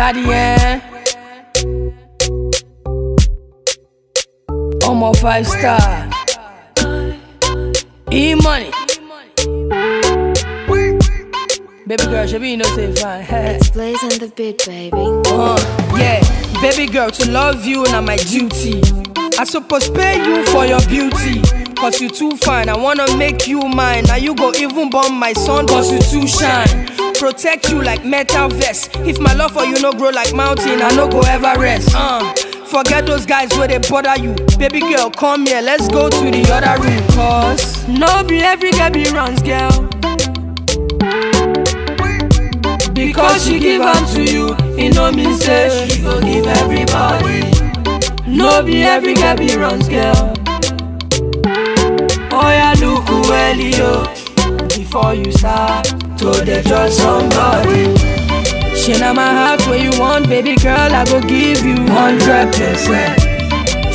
Daddy, eh? Almost five star. E money. Baby girl, should be no say fine. It's Blaise on the beat, baby. Uh, yeah, baby girl, to love you na my duty. I suppose pay you for your beauty. Cause you too fine, I wanna make you mine. Now you go even bomb my son, cause you too shine. Protect you like metal vest. If my love for you no grow like mountain, I no go ever rest. Uh, forget those guys where they bother you. Baby girl, come here, let's go to the other room. Cause no be every girl be runs, girl. Because she give am to you, it no mean say she go give everybody. No be every girl be runs, girl. Oh yeah, look well, yo. Before you start to dey trust somebody. She na my heart where you want, baby girl, I go give you hundred percent.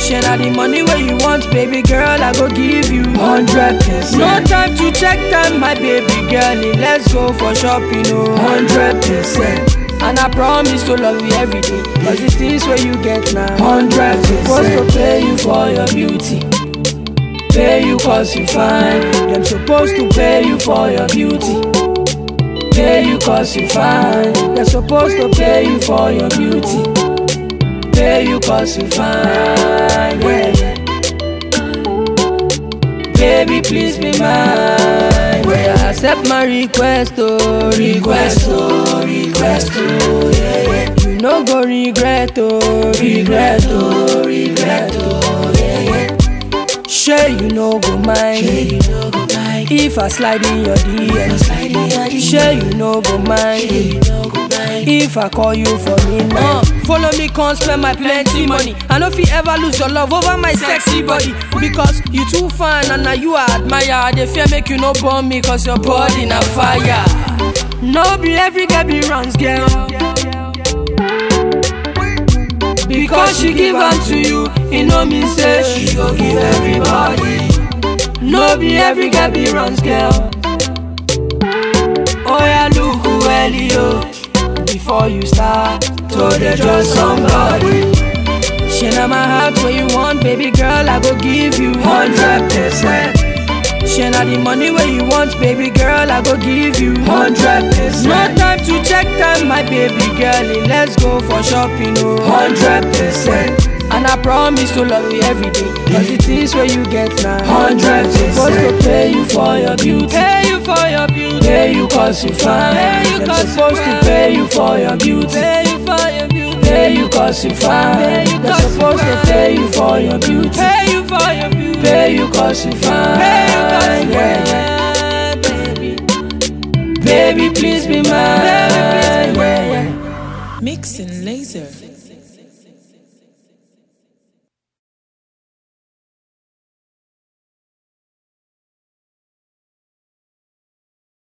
She na the money where you want, baby girl, I go give you hundred percent. No time to check time, my baby girl, eh, let's go for shopping, oh hundred percent. And I promise to love you every day, cause things where you get now, hundred. Supposed to pay you for your beauty. Pay you cause you fine. Them supposed to pay you for your beauty. Pay you cause you fine. They're supposed to pay you for your beauty. Pay you cause you fine. Yeah. Baby, please be mine. Yeah, accept my request, oh, request, oh, request, oh, yeah, yeah. You no go regret, oh, regret, oh, regret, oh, yeah, yeah. Sure you no go mind. If I slide in your DM, sure you no go mind. If I call you for midnight, uh, follow me, come spend my plenty money. I know if you ever lose your love over my sexy body because you too fine and now you I admire. They fear make you no burn me cause your body na fire. No be every girl be runs, girl. Because she give am to you, it no mean say she go give everybody. No be every girl be runs, girl. Oh yeah, look well, yo. Before you start to dey trust somebody. She na my heart where you want, baby girl, I go give you hundred percent. She na the money where you want, baby girl, I go give you hundred percent. No time to check time, my baby girl, let's go for shopping, oh hundred percent. And I promise to love you every day, cause it is where you get now, hundred percent. Supposed to pay you for your beauty, pay you for your beauty, pay you cause you fine, pay you cause supposed to pay you for your beauty, pay you for your beauty, pay you cause you fine, they're supposed to pay you for your beauty, pay you for your beauty, pay you cause you fine, pay you cause you yeah, baby, baby please be mine, yeah, yeah. Mix laser.